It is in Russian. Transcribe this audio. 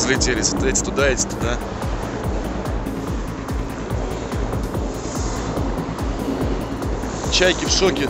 разлетелись. Эти туда, эти туда. Чайки в шоке.